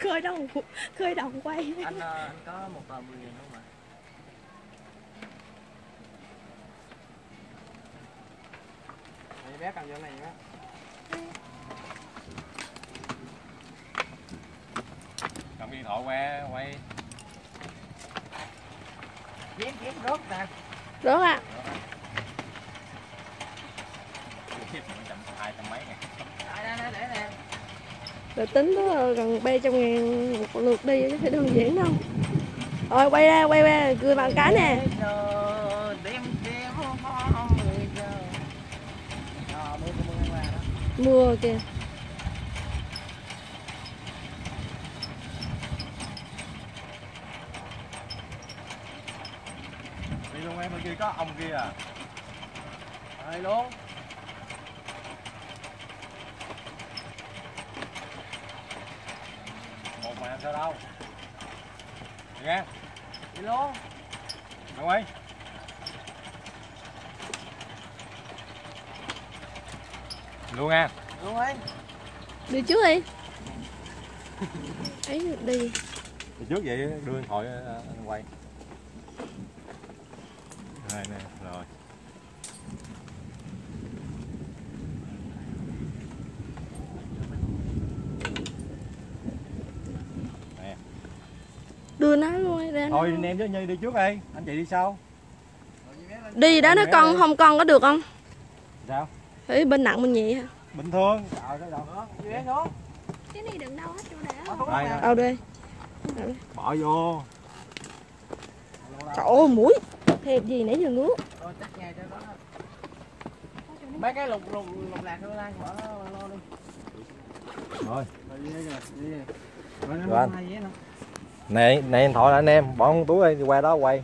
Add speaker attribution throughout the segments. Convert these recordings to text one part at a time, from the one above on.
Speaker 1: khơi đồng khơi đồng quay.
Speaker 2: Anh ờ, anh có một tờ 10 nghìn không ạ?
Speaker 3: Này bé cầm vô này nhá.
Speaker 4: cầm điện thoại quay quay.
Speaker 3: Chén chén rớt nè.
Speaker 1: rớt à
Speaker 4: chậm hai trăm mấy ngàn
Speaker 3: Đây đây đây để nè
Speaker 1: rồi tính đó gần ba trăm ngàn một lượt đi, chứ phải đơn giản đâu. Rồi, quay ra quay ra, cười bạn cá nè.
Speaker 3: Mưa
Speaker 1: kìa.
Speaker 4: Đi luôn em, bên kia có ông kia à.
Speaker 3: Hay luôn.
Speaker 4: một mà em sao đâu? Nghe
Speaker 3: Đi luôn.
Speaker 4: đâu ấy? Luôn nha
Speaker 3: Luôn ấy.
Speaker 1: đi trước đi. Ấy đi.
Speaker 4: Đi trước vậy đưa điện thoại ờ, anh quay. Đây nè rồi
Speaker 1: đưa nó luôn ra
Speaker 4: thôi em với Nhi đi trước đi. Anh chị đi sau.
Speaker 1: Đi đó nó con không con có được không?
Speaker 4: Sao?
Speaker 1: Phải bên nặng bên nhẹ hả?
Speaker 4: Bình thường. Trời cái đâu
Speaker 1: cái này đừng đâu hết chỗ
Speaker 3: nè.
Speaker 1: đâu đi?
Speaker 4: Bỏ vô.
Speaker 1: Trời ơi mũi. Thiệt gì nãy giờ ngứa.
Speaker 3: Mấy cái lục lục lục lạc vô đây bỏ nó lo đi.
Speaker 4: rồi.
Speaker 3: Rồi
Speaker 4: này này điện thoại anh em bỏ trong túi đi qua đó quay.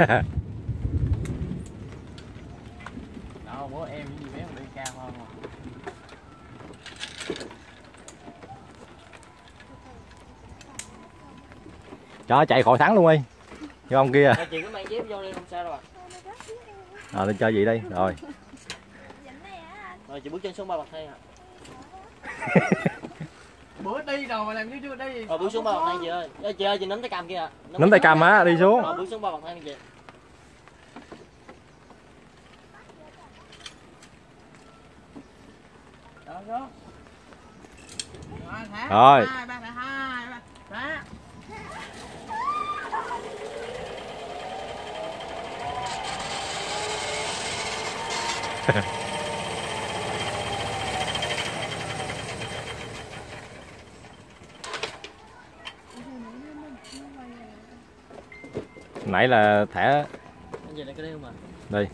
Speaker 3: Đó, bố em với bé đi cao hơn mà.
Speaker 4: Cho chạy khỏi thắng luôn đi như ông kia.
Speaker 3: Thôi chị cứ mang dép vô đi không sao đâu ạ.
Speaker 4: rồi lên chơi gì đây? Rồi.
Speaker 3: Rồi chị bước chân xuống ba bậc thang ạ. Bữa đi rồi mà làm như chưa đi.
Speaker 2: rồi bước xuống ba bậc thang chị ơi. Ê, chị ơi chị nắm tay cầm kia ạ.
Speaker 4: Nắm tay cầm á đi xuống.
Speaker 2: Rồi bước xuống ba bậc thang đi chị.
Speaker 3: Đó, đó. Rồi, thả.
Speaker 4: Rồi.
Speaker 3: Hai, ba, thả, hai, ba, thả.
Speaker 4: Nãy là thẻ đây